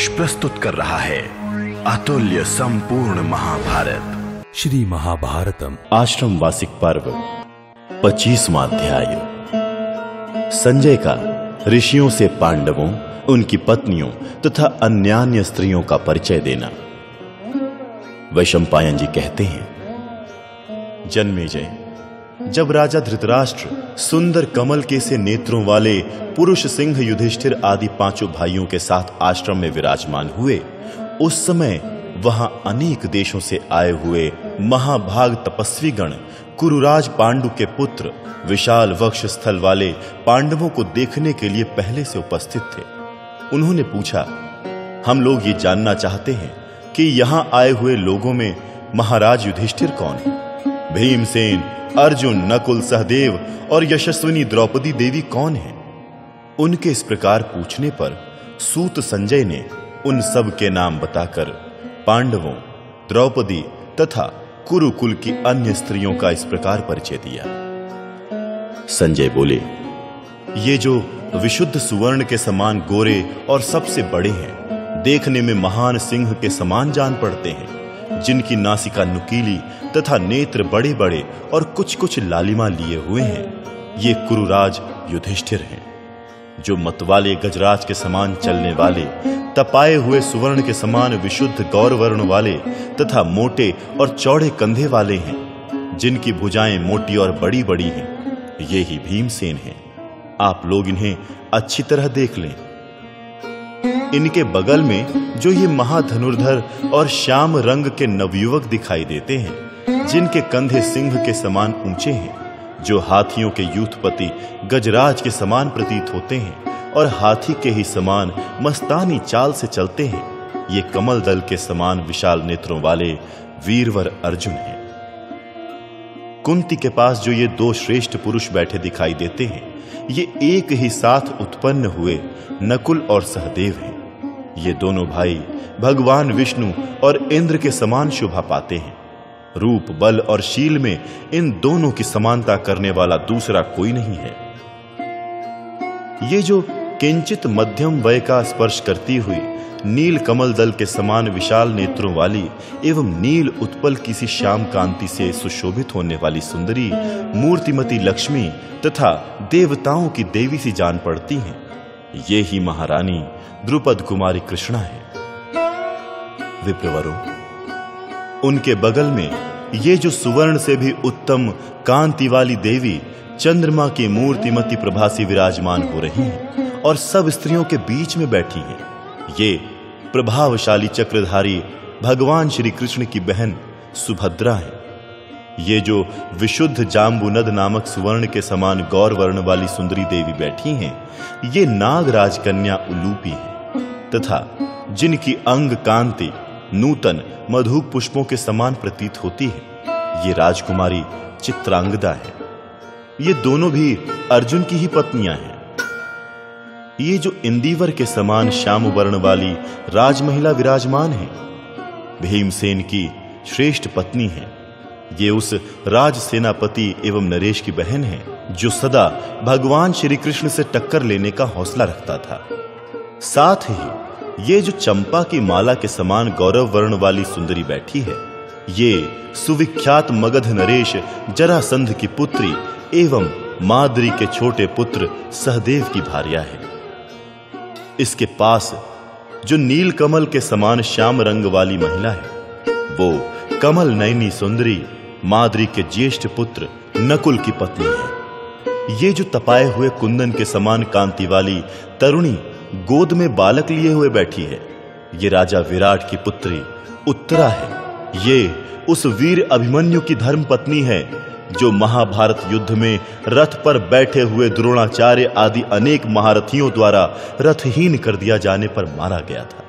यथार्थ मोक्ष प्रस्तुत कर रहा है। अतुल्य संपूर्ण महाभारत। श्री महाभारतम। आश्रम वासिक पर्व पच्चीसवा अध्याय। संजय का ऋषियों से पांडवों उनकी पत्नियों तथा अन्य अन्य स्त्रियों का परिचय देना। वैशंपायन जी कहते हैं जन्मेजय जब राजा धृतराष्ट्र सुंदर कमल के से नेत्रों वाले पुरुष सिंह युधिष्ठिर आदि पाँचों भाइयों के साथ आश्रम में विराजमान हुए, उस समय वहाँ अनेक देशों से आए हुए महाभाग तपस्वी गण कुरुराज पांडु के पुत्र, विशाल वक्ष स्थल वाले पांडवों को देखने के लिए पहले से उपस्थित थे। उन्होंने पूछा, हम लोग ये जानना चाहते हैं कि यहाँ आए हुए लोगों में महाराज युधिष्ठिर कौन है? भीमसेन, अर्जुन, नकुल, सहदेव और यशस्विनी द्रौपदी देवी कौन है? उनके इस प्रकार पूछने पर सूत संजय ने उन सब के नाम बताकर पांडवों, द्रौपदी तथा कुरुकुल की अन्य स्त्रियों का इस प्रकार परिचय दिया। संजय बोले, ये जो विशुद्ध सुवर्ण के समान गोरे और सबसे बड़े हैं, देखने में महान सिंह के समान जान पड़ते हैं। जिनकी नासिका नुकीली तथा नेत्र बड़े बड़े और कुछ कुछ लालिमा लिए हुए हैं, ये कुरुराज युधिष्ठिर हैं, जो मतवाले गजराज के समान चलने वाले, तपाए हुए सुवर्ण के समान विशुद्ध गौरवर्ण वाले तथा मोटे और चौड़े कंधे वाले हैं, जिनकी भुजाएँ मोटी और बड़ी बड़ी हैं, ये ही भीमसेन हैं। आप लोग इन्हें अच्छी तरह देख लें। इनके बगल में जो ये महाधनुर्धर और श्याम रंग के नवयुवक दिखाई देते हैं, जिनके कंधे सिंह के समान ऊँचे हैं, जो हाथियों के यूथपति गजराज के समान प्रतीत होते हैं और हाथी के ही समान मस्तानी चाल से चलते हैं, ये कमल दल के समान विशाल नेत्रों वाले वीरवर अर्जुन हैं। कुंती के पास जो ये दो श्रेष्ठ पुरुष बैठे दिखाई देते हैं, ये एक ही साथ उत्पन्न हुए नकुल और सहदेव हैं। ये दोनों भाई भगवान विष्णु और इंद्र के समान शोभा पाते हैं। रूप, बल और शील में इन दोनों की समानता करने वाला दूसरा कोई नहीं है। ये जो किंचित मध्यम वय का स्पर्श करती हुई नील कमल दल के समान विशाल नेत्रों वाली एवं नील उत्पल किसी श्याम कांति से सुशोभित होने वाली सुंदरी, मूर्तिमती लक्ष्मी तथा देवताओं की देवी सी जान पड़ती हैं। ये ही महारानी द्रुपद कुमारी कृष्णा है। विप्रवरों, उनके बगल में ये जो सुवर्ण से भी उत्तम कांति वाली देवी चंद्रमा की मूर्तिमती प्रभा से विराजमान हो रही हैं और सब स्त्रियों के बीच में बैठी हैं, ये प्रभावशाली चक्रधारी भगवान श्री कृष्ण की बहन सुभद्रा है। ये जो विशुद्ध जाम्बुनद नामक सुवर्ण के समान गौर वर्ण वाली सुंदरी देवी बैठी हैं, ये नागराज कन्या उलूपी है। तथा जिनकी अंग कांति नूतन मधुक पुष्पों के समान प्रतीत होती है। ये राजकुमारी चित्रांगदा है। ये दोनों भी अर्जुन की ही पत्नियाँ हैं। ये जो इंदिवर के समान श्याम वर्ण वाली राजमहिला विराजमान है, भीमसेन की श्रेष्ठ पत्नी है। ये उस राज सेनापति एवं नरेश की बहन है, जो सदा भगवान श्री कृष्ण से टक्कर लेने का हौसला रखता था। साथ ही, ये जो चंपा की माला के समान गौरव वर्ण वाली सुंदरी बैठी है, ये सुविख्यात मगध नरेश जरासंध की पुत्री एवं माद्री के छोटे पुत्र सहदेव की भार्या है। इसके पास जो नील कमल के समान श्याम रंग वाली महिला है, वो कमल नयनी सुंदरी माद्री के ज्येष्ठ पुत्र नकुल की पत्नी है। ये जो तपाए हुए कुंदन के समान कांति वाली तरुणी गोद में बालक लिए हुए बैठी है। ये राजा विराट की पुत्री उत्तरा है। ये उस वीर अभिमन्यु की धर्म पत्नी है, जो महाभारत युद्ध में रथ पर बैठे हुए द्रोणाचार्य आदि अनेक महारथियों द्वारा रथहीन कर दिया जाने पर मारा गया था।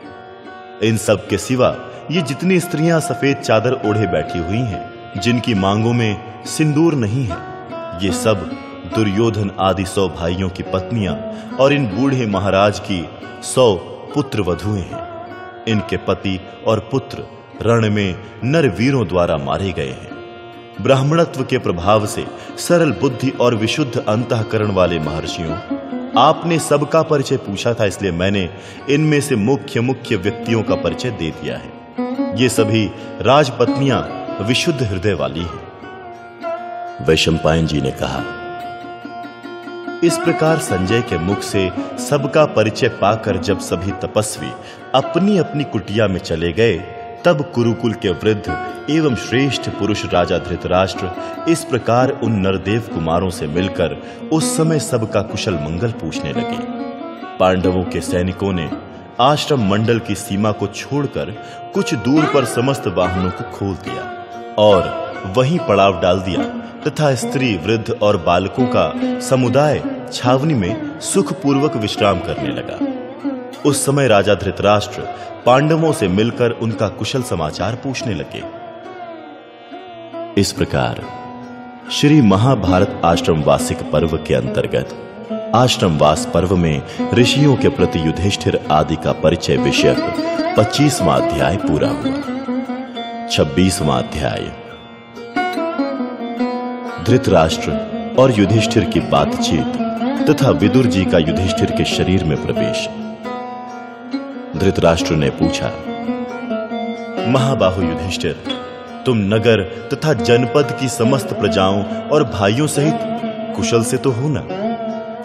इन सब के सिवा ये जितनी स्त्रियाँ सफ़ेद चादर ओढ़े बैठी हुई हैं, जिनकी मांगों में सिंदूर नहीं है, ये सब दुर्योधन आदि सौ भाइयों की पत्नियाँ और इन बूढ़े महाराज की सौ पुत्र वधुएँ हैं। इनके पति और पुत्र रण में नर वीरों द्वारा मारे गए हैं। ब्राह्मणत्व के प्रभाव से सरल बुद्धि और विशुद्ध अंतकरण वाले महर्षियों, आपने सबका परिचय पूछा था इसलिए मैंने इनमें से मुख्य मुख्य व्यक्तियों का परिचय दे दिया है। ये सभी राजपत्नियाँ विशुद्ध हृदय वाली हैं। वैशंपायन जी ने कहा इस प्रकार संजय के मुख से सबका परिचय पाकर जब सभी तपस्वी अपनी अपनी कुटिया में चले गए, तब कुरुकुल के वृद्ध एवं श्रेष्ठ पुरुष राजा धृतराष्ट्र इस प्रकार उन नरदेव कुमारों से मिलकर उस समय सबका कुशल मंगल पूछने लगे। पांडवों के सैनिकों ने आश्रम मंडल की सीमा को छोड़कर कुछ दूर पर समस्त वाहनों को खोल दिया और वहीं पड़ाव डाल दिया, तथा स्त्री वृद्ध और बालकों का समुदाय छावनी में सुखपूर्वक विश्राम करने लगा। उस समय राजा धृतराष्ट्र पांडवों से मिलकर उनका कुशल समाचार पूछने लगे। इस प्रकार श्री महाभारत आश्रम वासिक पर्व के अंतर्गत आश्रम वास पर्व में ऋषियों के प्रति युधिष्ठिर आदि का परिचय विषयक पच्चीसवां अध्याय पूरा हुआ। छब्बीसवां अध्याय धृतराष्ट्र और युधिष्ठिर की बातचीत तथा विदुर जी का युधिष्ठिर के शरीर में प्रवेश। धृतराष्ट्र ने पूछा, महाबाहु युधिष्ठिर, तुम नगर तथा जनपद की समस्त प्रजाओं और भाइयों सहित कुशल से तो हो ना?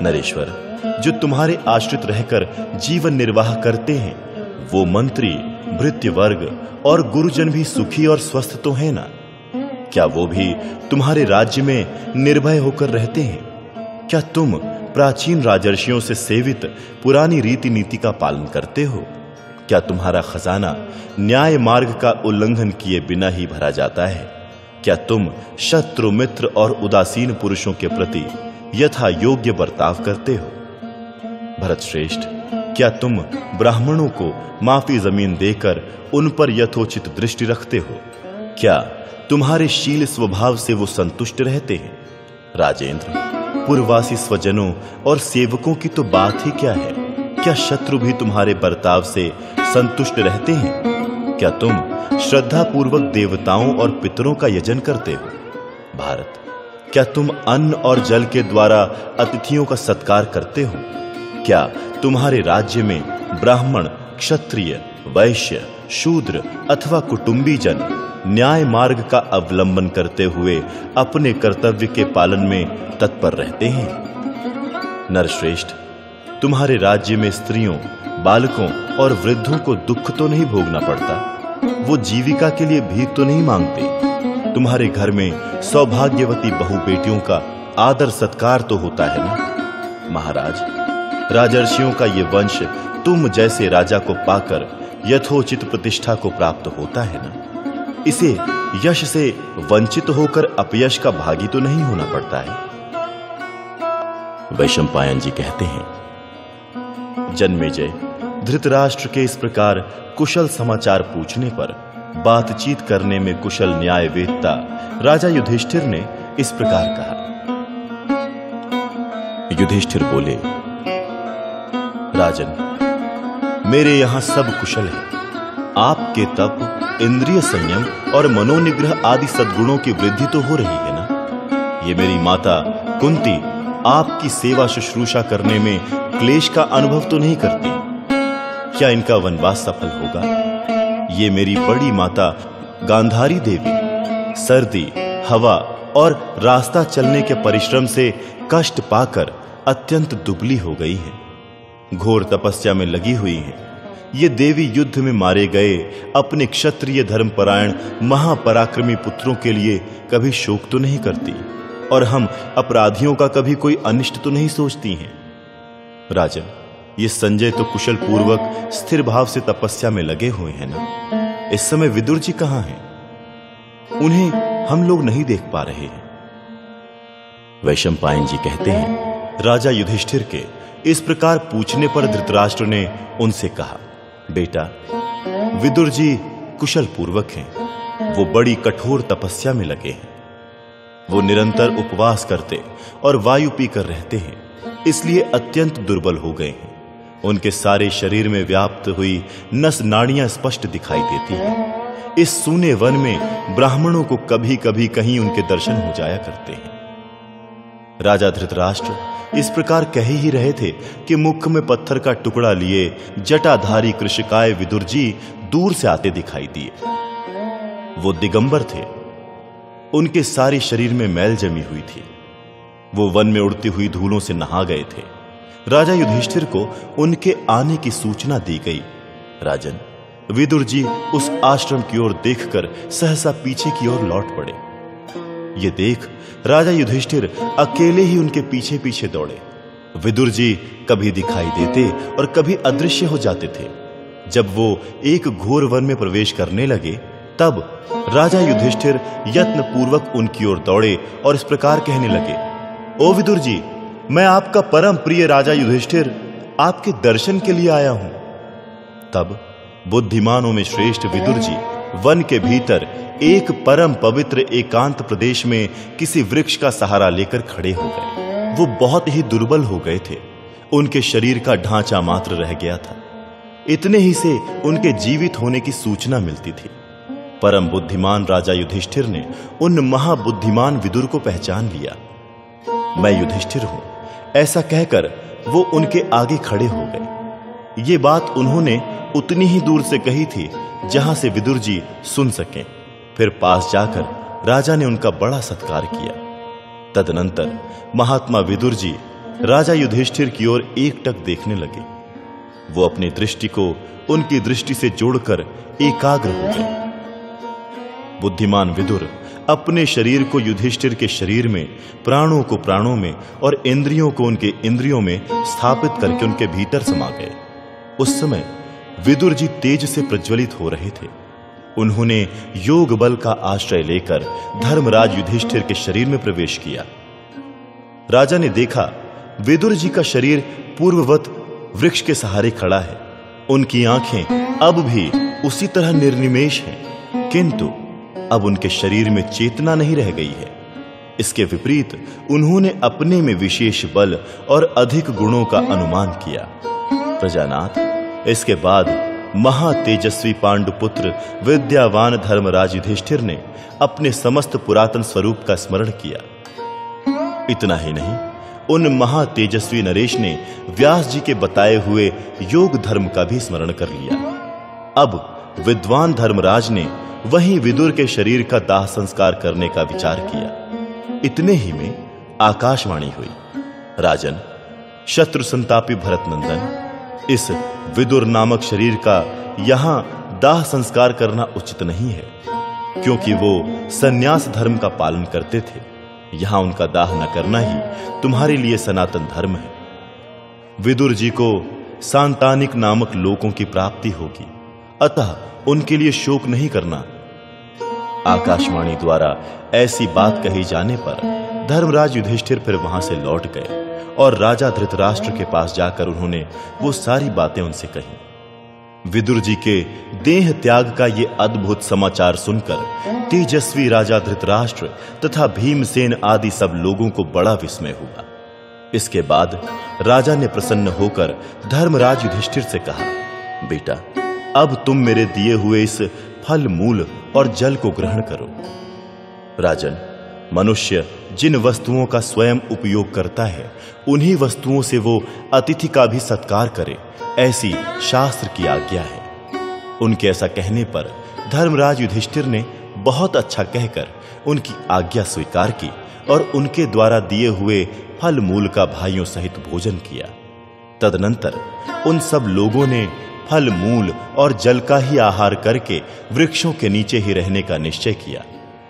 नरेश्वर, जो तुम्हारे आश्रित रहकर जीवन निर्वाह करते हैं, वो मंत्री भृत्य वर्ग और गुरुजन भी सुखी और स्वस्थ तो है ना? क्या वो भी तुम्हारे राज्य में निर्भय होकर रहते हैं? क्या तुम प्राचीन राजर्षियों से सेवित पुरानी रीति नीति का पालन करते हो? क्या तुम्हारा खजाना न्याय मार्ग का उल्लंघन किए बिना ही भरा जाता है? क्या तुम शत्रु, मित्र और उदासीन पुरुषों के प्रति यथा योग्य बर्ताव करते हो? भरत श्रेष्ठ क्या तुम ब्राह्मणों को माफ़ी ज़मीन देकर उन पर यथोचित दृष्टि रखते हो? क्या तुम्हारे शील स्वभाव से वो संतुष्ट रहते हैं। राजेंद्र, पूर्वासी स्वजनों और सेवकों की तो बात ही क्या है? क्या शत्रु भी तुम्हारे बर्ताव से संतुष्ट रहते हैं? क्या तुम श्रद्धा पूर्वक देवताओं और पितरों का यजन करते हो? भारत, क्या तुम अन्न और जल के द्वारा अतिथियों का सत्कार करते हो? क्या तुम्हारे राज्य में ब्राह्मण, क्षत्रिय, वैश्य, शूद्र अथवा कुटुंबी जन न्याय मार्ग का अवलंबन करते हुए अपने कर्तव्य के पालन में तत्पर रहते हैं। नरश्रेष्ठ, तुम्हारे राज्य में स्त्रियों, बालकों और वृद्धों को दुख तो नहीं भोगना पड़ता। वो जीविका के लिए भीख तो नहीं मांगते। तुम्हारे घर में सौभाग्यवती बहु बेटियों का आदर सत्कार तो होता है ना? महाराज, राजर्षियों का ये वंश तुम जैसे राजा को पाकर यथोचित प्रतिष्ठा को प्राप्त होता है ना? इसे यश से वंचित होकर अपयश का भागी तो नहीं होना पड़ता है। वैशंपायन जी कहते हैं जन्मेजय धृतराष्ट्र के इस प्रकार कुशल समाचार पूछने पर, बातचीत करने में कुशल न्याय वेदता राजा युधिष्ठिर ने इस प्रकार कहा। युधिष्ठिर बोले, राजन, मेरे यहाँ सब कुशल है। आपके तप इंद्रिय संयम और मनोनिग्रह आदि सद्गुणों की वृद्धि तो हो रही है ना? ये मेरी माता कुंती, आपकी सेवा शुश्रूषा करने में क्लेश का अनुभव तो नहीं करती। क्या इनका वनवास सफल होगा? ये मेरी बड़ी माता गांधारी देवी, सर्दी, हवा और रास्ता चलने के परिश्रम से कष्ट पाकर अत्यंत दुबली हो गई है। घोर तपस्या में लगी हुई है। ये देवी युद्ध में मारे गए अपने क्षत्रिय धर्मपरायण महापराक्रमी पुत्रों के लिए कभी शोक तो नहीं करती, और हम अपराधियों का कभी कोई अनिष्ट तो नहीं सोचती हैं। राजन ये संजय तो कुशल पूर्वक स्थिर भाव से तपस्या में लगे हुए हैं ना? इस समय विदुर जी कहाँ हैं? उन्हें हम लोग नहीं देख पा रहे हैं। वैशंपायन जी कहते हैं, राजा युधिष्ठिर के इस प्रकार पूछने पर धृतराष्ट्र ने उनसे कहा बेटा, विदुर जी कुशल पूर्वक हैं। वो बड़ी कठोर तपस्या में लगे हैं। वो निरंतर उपवास करते और वायु पीकर रहते हैं, इसलिए अत्यंत दुर्बल हो गए हैं। उनके सारे शरीर में व्याप्त हुई नस नाड़ियाँ स्पष्ट दिखाई देती हैं। इस सूने वन में ब्राह्मणों को कभी कभी कहीं उनके दर्शन हो जाया करते हैं। राजा धृतराष्ट्र इस प्रकार कह ही रहे थे कि मुख में पत्थर का टुकड़ा लिए जटाधारी कृषिकाय विदुर जी दूर से आते दिखाई दिए। वो दिगंबर थे। उनके सारे शरीर में मैल जमी हुई थी। वो वन में उड़ती हुई धूलों से नहा गए थे। राजा युधिष्ठिर को उनके आने की सूचना दी गई। राजन, विदुर जी उस आश्रम की ओर देखकर सहसा पीछे की ओर लौट पड़े। ये देख राजा युधिष्ठिर अकेले ही उनके पीछे पीछे दौड़े। विदुर जी कभी दिखाई देते और कभी अदृश्य हो जाते थे। जब वो एक घोर वन में प्रवेश करने लगे, तब राजा युधिष्ठिर यत्न पूर्वक उनकी ओर दौड़े और इस प्रकार कहने लगे, ओ विदुर जी, मैं आपका परम प्रिय राजा युधिष्ठिर आपके दर्शन के लिए आया हूँ। तब बुद्धिमानों में श्रेष्ठ विदुर जी वन के भीतर एक परम पवित्र एकांत प्रदेश में किसी वृक्ष का सहारा लेकर खड़े हो गए। वो बहुत ही दुर्बल हो गए थे। उनके शरीर का ढांचा मात्र रह गया था। इतने ही से उनके जीवित होने की सूचना मिलती थी। परम बुद्धिमान राजा युधिष्ठिर ने उन महाबुद्धिमान विदुर को पहचान लिया। मैं युधिष्ठिर हूँ। ऐसा कहकर वो उनके आगे खड़े हो गए। ये बात उन्होंने उतनी ही दूर से कही थी जहाँ से विदुर जी सुन सकें। फिर पास जाकर राजा ने उनका बड़ा सत्कार किया। तदनंतर महात्मा विदुर जी राजा युधिष्ठिर की ओर एकटक देखने लगे। वो अपनी दृष्टि को उनकी दृष्टि से जोड़कर एकाग्र हो गए। बुद्धिमान विदुर अपने शरीर को युधिष्ठिर के शरीर में, प्राणों को प्राणों में और इंद्रियों को उनके इंद्रियों में स्थापित करके उनके भीतर समा गए। उस समय विदुर जी तेज से प्रज्वलित हो रहे थे। उन्होंने योग बल का आश्रय लेकर धर्मराज युधिष्ठिर के शरीर में प्रवेश किया। राजा ने देखा, विदुर जी का शरीर पूर्ववत वृक्ष के सहारे खड़ा है। उनकी आँखें अब भी उसी तरह निर्निमेश हैं, किंतु अब उनके शरीर में चेतना नहीं रह गई है। इसके विपरीत उन्होंने अपने में विशेष बल और अधिक गुणों का अनुमान किया। प्रजानाथ, इसके बाद महातेजस्वी पांडुपुत्र विद्यावान धर्मराज युधिष्ठिर ने अपने समस्त पुरातन स्वरूप का स्मरण किया। इतना ही नहीं, उन महातेजस्वी नरेश ने व्यास जी के बताए हुए योग धर्म का भी स्मरण कर लिया। अब विद्वान धर्मराज ने वहीं विदुर के शरीर का दाह संस्कार करने का विचार किया। इतने ही में आकाशवाणी हुई। राजन, शत्रु संतापी भरत नंदन इस विदुर नामक शरीर का यहाँ दाह संस्कार करना उचित नहीं है, क्योंकि वो सन्यास धर्म का पालन करते थे। यहाँ उनका दाह न करना ही तुम्हारे लिए सनातन धर्म है। विदुर जी को सांतानिक नामक लोगों की प्राप्ति होगी। अतः उनके लिए शोक नहीं करना। आकाशवाणी द्वारा ऐसी बात कही जाने पर धर्मराज युधिष्ठिर फिर वहाँ से लौट गए। और राजा धृतराष्ट्र के पास जाकर उन्होंने वो सारी बातें उनसे कही। विदुर जी के देह त्याग का ये अद्भुत समाचार सुनकर तेजस्वी राजा धृतराष्ट्र तथा भीमसेन आदि सब लोगों को बड़ा विस्मय हुआ। इसके बाद राजा ने प्रसन्न होकर धर्मराज युधिष्ठिर से कहा, बेटा, अब तुम मेरे दिए हुए इस फल, मूल और जल को ग्रहण करो। राजन, मनुष्य जिन वस्तुओं का स्वयं उपयोग करता है, उन्हीं वस्तुओं से वो अतिथि का भी सत्कार करे, ऐसी शास्त्र की आज्ञा है। उनके ऐसा कहने पर धर्मराज युधिष्ठिर ने बहुत अच्छा कहकर उनकी आज्ञा स्वीकार की और उनके द्वारा दिए हुए फल मूल का भाइयों सहित भोजन किया। तदनंतर उन सब लोगों ने फल मूल और जल का ही आहार करके वृक्षों के नीचे ही रहने का निश्चय किया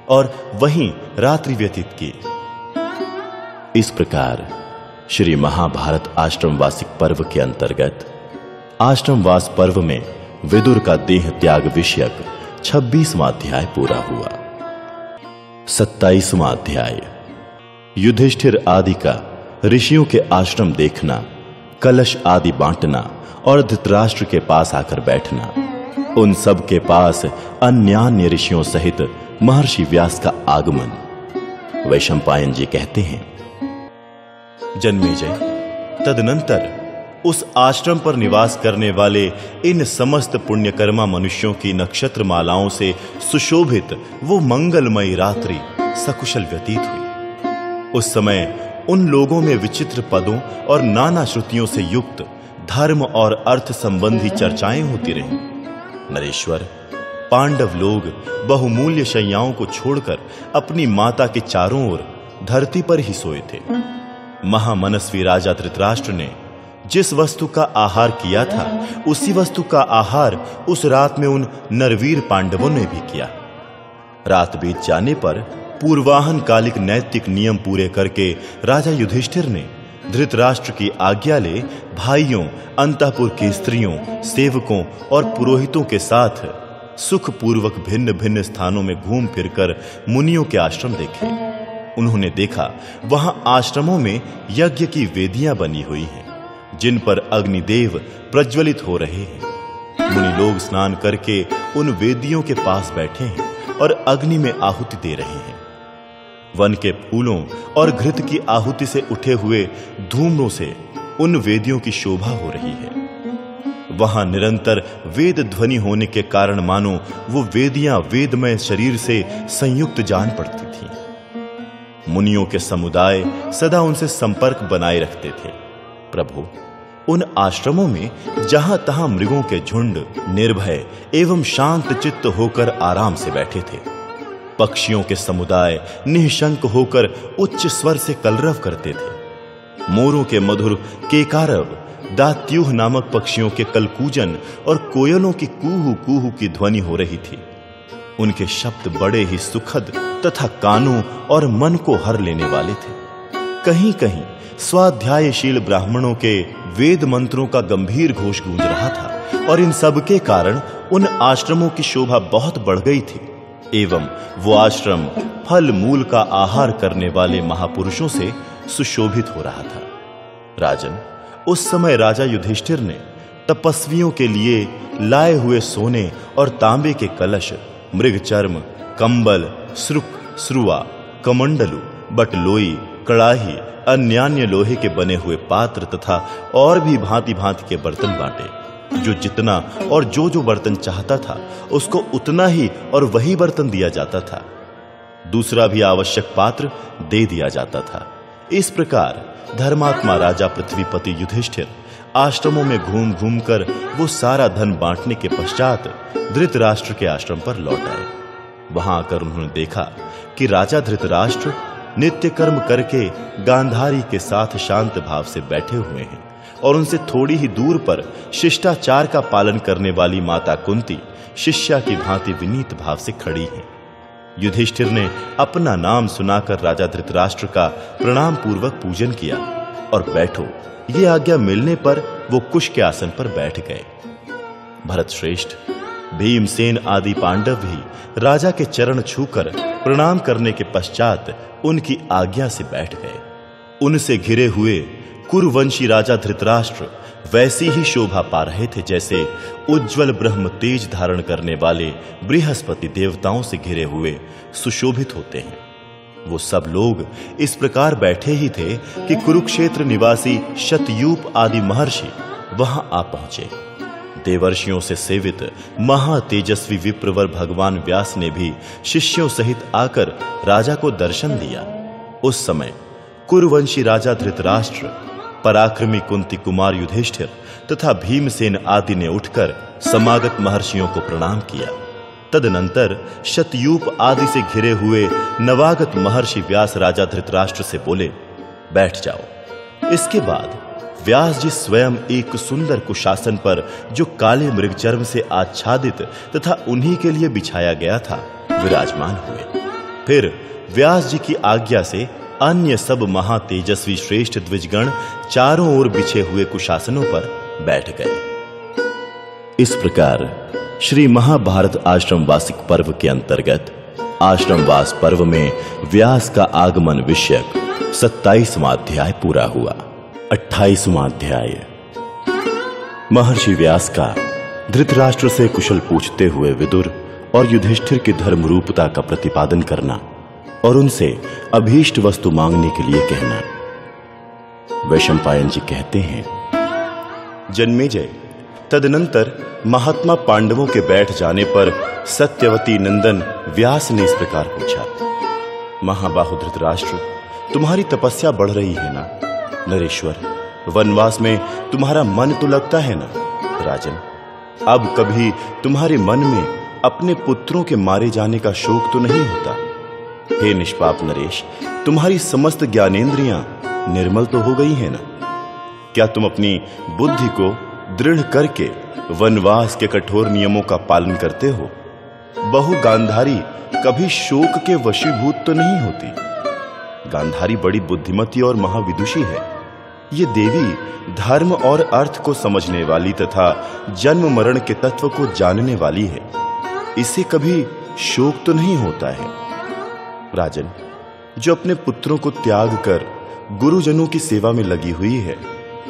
और वहीं रात्रि व्यतीत की। इस प्रकार श्री महाभारत आश्रमवासिक पर्व के अंतर्गत आश्रमवास पर्व में विदुर का देह त्याग विषयक छब्बीसवां अध्याय पूरा हुआ। सत्ताईसवां अध्याय। युधिष्ठिर आदि का ऋषियों के आश्रम देखना, कलश आदि बांटना और धृतराष्ट्र के पास आकर बैठना। उन सब के पास अन्यान्य ऋषियों सहित महर्षि व्यास का आगमन। वैशंपायन जी कहते हैं जन्मेजय तदनंतर उस आश्रम पर निवास करने वाले इन समस्त पुण्यकर्मा मनुष्यों की नक्षत्र मालाओं से सुशोभित वो मंगलमयी रात्रि सकुशल व्यतीत हुई। उस समय उन लोगों में विचित्र पदों और नाना श्रुतियों से युक्त धर्म और अर्थ संबंधी चर्चाएँ होती रहीं। नरेश्वर, पांडव लोग बहुमूल्य शैयाओं को छोड़कर अपनी माता के चारों ओर धरती पर ही सोए थे। महामनस्वी राजा धृतराष्ट्र ने जिस वस्तु का आहार किया था, उसी वस्तु का आहार उस रात में उन नरवीर पांडवों ने भी किया। रात बीत जाने पर पूर्वाहन कालिक नैतिक नियम पूरे करके राजा युधिष्ठिर ने धृतराष्ट्र की आज्ञा ले भाइयों, अंतपुर की स्त्रियों, सेवकों और पुरोहितों के साथ सुखपूर्वक भिन्न भिन्न स्थानों में घूम फिरकर मुनियों के आश्रम देखे। उन्होंने देखा, वहाँ आश्रमों में यज्ञ की वेदियाँ बनी हुई हैं, जिन पर अग्निदेव प्रज्वलित हो रहे हैं। मुनि लोग स्नान करके उन वेदियों के पास बैठे हैं और अग्नि में आहुति दे रहे हैं। वन के फूलों और घृत की आहुति से उठे हुए धूमों से उन वेदियों की शोभा हो रही है। वहाँ निरंतर वेद ध्वनि होने के कारण मानो वो वेदियाँ वेदमय शरीर से संयुक्त जान पड़ती थी। मुनियों के समुदाय सदा उनसे संपर्क बनाए रखते थे। प्रभु, उन आश्रमों में जहाँ तहां मृगों के झुंड, निर्भय एवं शांत चित्त होकर आराम से बैठे थे, पक्षियों के समुदाय निशंक होकर उच्च स्वर से कलरव करते थे। मोरों के मधुर केकारव, दात्यूह नामक पक्षियों के कलकूजन और कोयलों की कूहू कूहू की ध्वनि हो रही थी। उनके शब्द बड़े ही सुखद तथा कानों और मन को हर लेने वाले थे। कहीं कहीं स्वाध्यायशील ब्राह्मणों के वेद मंत्रों का गंभीर घोष गूंज रहा था और इन सब के कारण उन आश्रमों की शोभा बहुत बढ़ गई थी। एवं वो आश्रम फल मूल का आहार करने वाले महापुरुषों से सुशोभित हो रहा था। राजन, उस समय राजा युधिष्ठिर ने तपस्वियों के लिए लाए हुए सोने और तांबे के कलश मृग चर्म कंबल श्रुक श्रुआ कमंडलू, बटलोई, कड़ाही, अन्यान्य लोहे के बने हुए पात्र तथा और भी भांति भांति के बर्तन बांटे। जो जितना और जो जो बर्तन चाहता था, उसको उतना ही और वही बर्तन दिया जाता था। दूसरा भी आवश्यक पात्र दे दिया जाता था। इस प्रकार धर्मात्मा राजा पृथ्वीपति युधिष्ठिर आश्रमों में घूम घूम कर वो सारा धन बांटने के पश्चात धृतराष्ट्र के आश्रम पर लौट आए। वहाँ आकर उन्होंने देखा कि राजा धृतराष्ट्र नित्य कर्म करके गांधारी के साथ शांत भाव से बैठे हुए हैं और उनसे थोड़ी ही दूर पर शिष्टाचार का पालन करने वाली माता कुंती शिष्या की भांति विनीत भाव से खड़ी है। युधिष्ठिर ने अपना नाम सुनाकर राजा धृतराष्ट्र का प्रणाम पूर्वक पूजन किया और बैठो। ये आज्ञा मिलने पर वो कुश के आसन पर बैठ गए। भरत श्रेष्ठ, भीमसेन आदि पांडव भी राजा के चरण छूकर प्रणाम करने के पश्चात उनकी आज्ञा से बैठ गए। उनसे घिरे हुए कुरुवंशी राजा धृतराष्ट्र वैसी ही शोभा पा रहे थे जैसे उज्जवल ब्रह्म तेज धारण करने वाले बृहस्पति देवताओं से घिरे हुए सुशोभित होते हैं। वो सब लोग इस प्रकार बैठे ही थे कि कुरुक्षेत्र निवासी शतयूप आदि महर्षि वहाँ आ पहुँचे। देवर्षियों से सेवित महातेजस्वी विप्रवर भगवान व्यास ने भी शिष्यों सहित आकर राजा को दर्शन दिया। उस समय कुरुवंशी राजा धृतराष्ट्र, पराक्रमी कुंती कुमार युधिष्ठिर तथा भीमसेन आदि ने उठकर समागत महर्षियों को प्रणाम किया। तदनंतर शतयूप आदि से घिरे हुए नवागत महर्षि व्यास राजा धृतराष्ट्र से बोले, बैठ जाओ। इसके बाद व्यास जी स्वयं एक सुंदर कुशासन पर जो काले मृगचर्म से आच्छादित तथा उन्हीं के लिए बिछाया गया था, विराजमान हुए। फिर व्यास जी की आज्ञा से अन्य सब महातेजस्वी श्रेष्ठ द्विजगण चारों ओर बिछे हुए कुशासनों पर बैठ गए। इस प्रकार श्री महाभारत आश्रम वासिक पर्व के अंतर्गत आश्रमवास पर्व में व्यास का आगमन विषयक सत्ताईसवां अध्याय पूरा हुआ। अट्ठाईसवां अध्याय। महर्षि व्यास का धृतराष्ट्र से कुशल पूछते हुए विदुर और युधिष्ठिर की धर्म रूपता का प्रतिपादन करना और उनसे अभीष्ट वस्तु मांगने के लिए कहना। वैशंपायन जी कहते हैं जन्मेजय तदनंतर महात्मा पांडवों के बैठ जाने पर सत्यवती नंदन व्यास ने इस प्रकार पूछा महाबाहु धृतराष्ट्र तुम्हारी तपस्या बढ़ रही है ना? नरेश्वर, वनवास में तुम्हारा मन तो लगता है ना? राजन, अब कभी तुम्हारे मन में अपने पुत्रों के मारे जाने का शोक तो नहीं होता? हे निष्पाप नरेश, तुम्हारी समस्त ज्ञानेंद्रियाँ निर्मल तो हो गई है ना? क्या तुम अपनी बुद्धि को दृढ़ करके वनवास के कठोर नियमों का पालन करते हो। बहु गांधारी, कभी शोक के वशीभूत तो नहीं होती। गांधारी बड़ी बुद्धिमती और महाविदुषी है। ये देवी धर्म और अर्थ को समझने वाली तथा जन्म मरण के तत्व को जानने वाली है। इसे कभी शोक तो नहीं होता है। राजन, जो अपने पुत्रों को त्याग कर गुरुजनों की सेवा में लगी हुई है,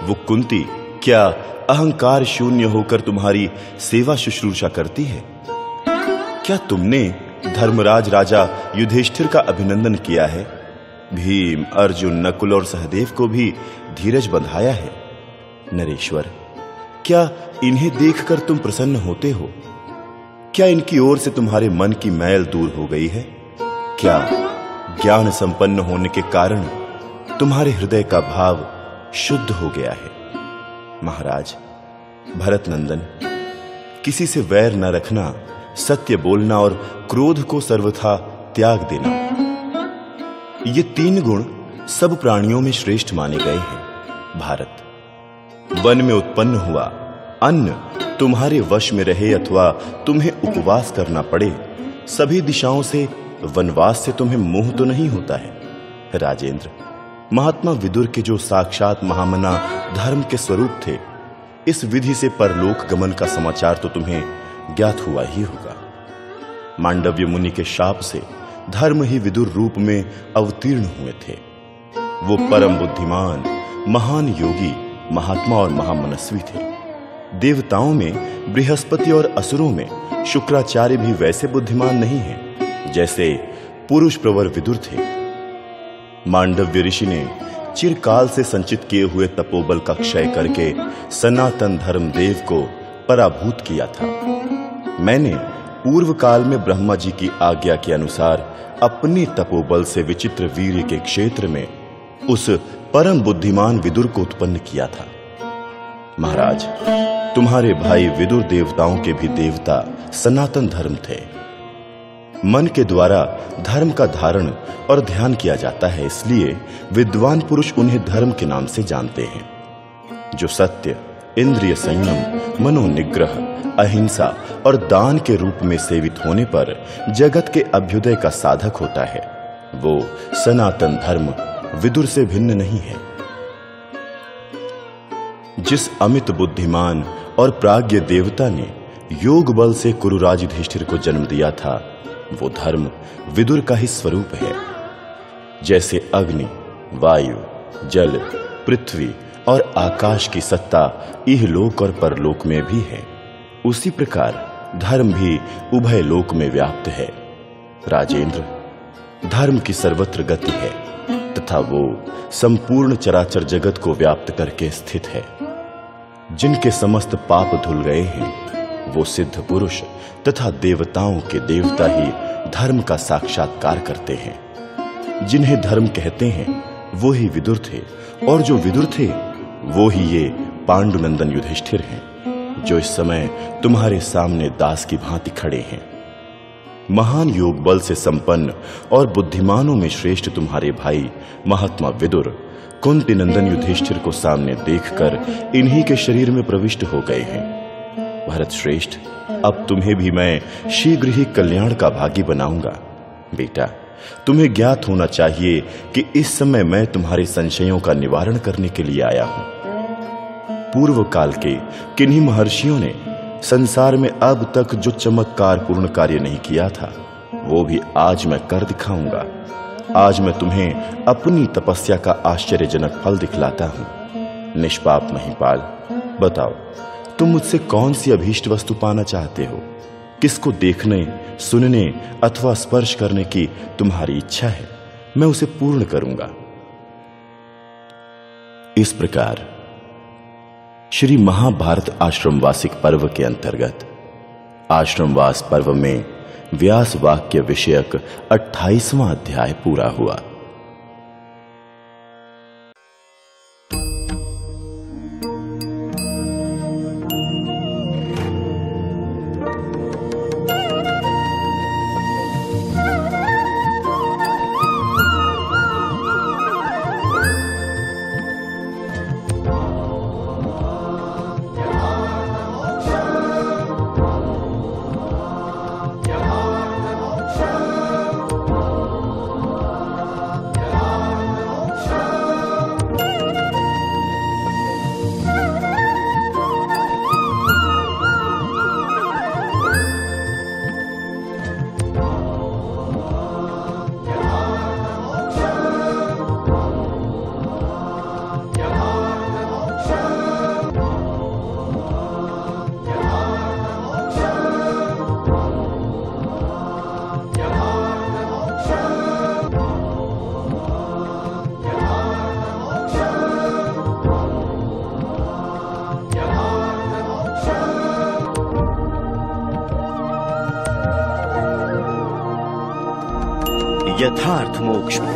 वो कुंती क्या अहंकार शून्य होकर तुम्हारी सेवा शुश्रूषा करती है? क्या तुमने धर्मराज राजा युधिष्ठिर का अभिनंदन किया है? भीम, अर्जुन, नकुल और सहदेव को भी धीरज बंधाया है। नरेश्वर, क्या इन्हें देखकर तुम प्रसन्न होते हो? क्या इनकी ओर से तुम्हारे मन की मैल दूर हो गई है? क्या ज्ञान संपन्न होने के कारण तुम्हारे हृदय का भाव शुद्ध हो गया है? महाराज भरत नंदन किसी से वैर न रखना, सत्य बोलना और क्रोध को सर्वथा त्याग देना। ये तीन गुण सब प्राणियों में श्रेष्ठ माने गए हैं, भारत। वन में उत्पन्न हुआ अन्न तुम्हारे वश में रहे अथवा तुम्हें उपवास करना पड़े, सभी दिशाओं से वनवास से तुम्हें मोह तो नहीं होता है, राजेंद्र। महात्मा विदुर के जो साक्षात महामना धर्म के स्वरूप थे, इस विधि से परलोक गमन का समाचार तो तुम्हें ज्ञात हुआ ही होगा। मांडव्य मुनि के शाप से धर्म ही विदुर रूप में अवतीर्ण हुए थे। वो परम बुद्धिमान, महान योगी, महात्मा और महामनस्वी थे। देवताओं में, बृहस्पति और असुरों में शुक्राचार्य भी वैसे बुद्धिमान नहीं हैं, जैसे पुरुष प्रवर विदुर थे। मांडव्य ऋषि ने चिरकाल से संचित किए हुए तपोबल का क्षय करके सनातन धर्म देव को पराभूत किया था। मैंने पूर्व काल में ब्रह्मा जी की आज्ञा के अनुसार अपने तपोबल से विचित्र वीर के क्षेत्र में उस परम बुद्धिमान विदुर को उत्पन्न किया था। महाराज, तुम्हारे भाई विदुर देवताओं के भी देवता सनातन धर्म थे। मन के द्वारा धर्म का धारण और ध्यान किया जाता है, इसलिए विद्वान पुरुष उन्हें धर्म के नाम से जानते हैं। जो सत्य, इंद्रिय संयम, मनोनिग्रह, अहिंसा और दान के रूप में सेवित होने पर जगत के अभ्युदय का साधक होता है, वो सनातन धर्म विदुर से भिन्न नहीं है। जिस अमित बुद्धिमान और प्राग्ञ देवता ने योग बल से कुरुराज युधिष्ठिर को जन्म दिया था वो धर्म विदुर का ही स्वरूप है। जैसे अग्नि, वायु, जल, पृथ्वी और आकाश की सत्ता इहलोक और परलोक में भी है। उसी प्रकार धर्म भी उभय लोक में व्याप्त है। राजेंद्र, धर्म की सर्वत्र गति है तथा वो संपूर्ण चराचर जगत को व्याप्त करके स्थित है। जिनके समस्त पाप धुल गए हैं वो सिद्ध पुरुष तथा देवताओं के देवता ही धर्म का साक्षात्कार करते हैं। जिन्हें धर्म कहते हैं, वो ही विदुर थे, और जो विदुर थे, वो ही ये पांडुनंदन युधिष्ठिर हैं, जो इस समय तुम्हारे सामने दास की भांति खड़े हैं। महान योग बल से संपन्न और बुद्धिमानों में श्रेष्ठ तुम्हारे भाई महात्मा विदुर, कुंती नंदन युधिष्ठिर को सामने देखकर इन्हीं के शरीर में प्रविष्ट हो गए हैं। भरत श्रेष्ठ। अब तुम्हें भी मैं शीघ्र ही कल्याण का भागी बनाऊँगा। बेटा, तुम्हें ज्ञात होना चाहिए कि इस समय मैं तुम्हारे संशयों का निवारण करने के लिए आया हूँ। पूर्व काल के किन्हीं महर्षियों ने संसार में अब तक जो चमत्कार पूर्ण कार्य नहीं किया था, वो भी आज मैं कर दिखाऊँगा। आज मैं तुम्हें अपनी तपस्या का आश्चर्यजनक फल दिखलाता हूँ। निष्पाप महिपाल, बताओ तुम मुझसे कौन सी अभीष्ट वस्तु पाना चाहते हो? किसको देखने, सुनने अथवा स्पर्श करने की तुम्हारी इच्छा है? मैं उसे पूर्ण करूँगा। इस प्रकार श्री महाभारत आश्रम वासिक पर्व के अंतर्गत आश्रमवास पर्व में व्यास वाक्य विषयक अट्ठाईसवां अध्याय पूरा हुआ। boğuşmak.